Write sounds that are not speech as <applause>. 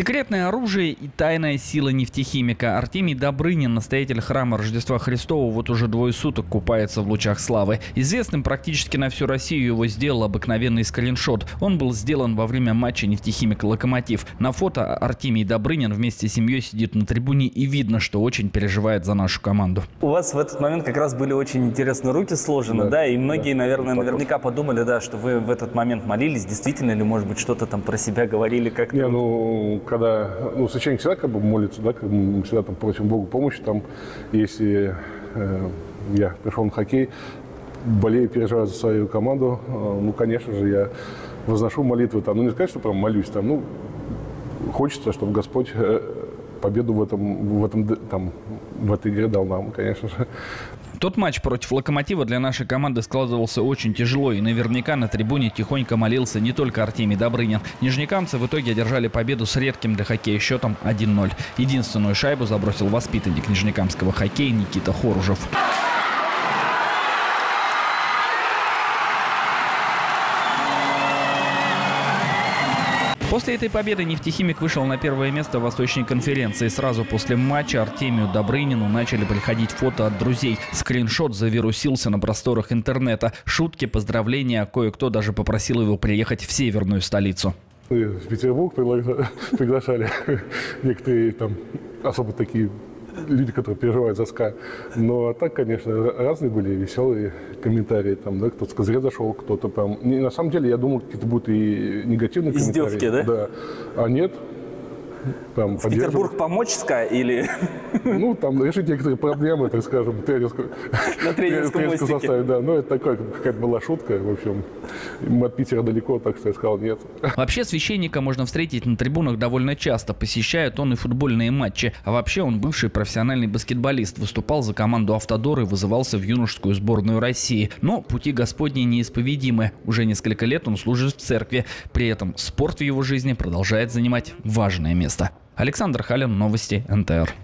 Секретное оружие и тайная сила нефтехимика. Артемий Добрынин, настоятель храма Рождества Христова, вот уже двое суток купается в лучах славы. Известным практически на всю Россию его сделал обыкновенный скриншот. Он был сделан во время матча нефтехимик «Локомотив». На фото Артемий Добрынин вместе с семьей сидит на трибуне и видно, что очень переживает за нашу команду. У вас в этот момент как раз были очень интересно руки сложены, да, да и многие, да, наверное, наверняка подумали, да, что вы в этот момент молились, действительно, или, может быть, что-то там про себя говорили как-то. Не, ну, когда, ну, священник всегда как бы молится, да, как мы всегда там просим Богу помощи, там, если э, я пришел на хоккей, болею, переживаю за свою команду, э, ну, конечно же, я возношу молитвы там, ну, не сказать, что прям молюсь там, ну, хочется, чтобы Господь э, победу в этом, в этом, там, в этой игре дал нам, конечно же. Тот матч против «Локомотива» для нашей команды складывался очень тяжело, и наверняка на трибуне тихонько молился не только Артемий Добрынин. Нижнекамцы в итоге одержали победу с редким для хоккея счетом 1-0. Единственную шайбу забросил воспитанник нижнекамского хоккея Никита Хоружев. После этой победы нефтехимик вышел на первое место в Восточной конференции. Сразу после матча Артемию Добрынину начали приходить фото от друзей. Скриншот завирусился на просторах интернета. Шутки, поздравления, кое-кто даже попросил его приехать в северную столицу. В Петербург <laughs> приглашали <laughs> некоторые там особо такие люди, которые переживают за СКА. Но так, конечно, разные были веселые комментарии. Там, да, кто-то с козыря зашел, кто-то прям... Не, на самом деле, я думал, какие-то будут и негативные Издевки, комментарии. да? Да. А нет, там, в Петербург помочь СКА или... Ну, там решить некоторые проблемы, так скажем, тренерскую, <laughs> на тренерском составе, да. Но это такая какая-то была шутка, в общем. Мы от Питера далеко, так что я сказал нет. <laughs> Вообще священника можно встретить на трибунах довольно часто. Посещает он и футбольные матчи. А вообще он бывший профессиональный баскетболист. Выступал за команду «Автодор» и вызывался в юношескую сборную России. Но пути Господни неисповедимы. Уже несколько лет он служит в церкви. При этом спорт в его жизни продолжает занимать важное место место. Александр Халин, новости НТР.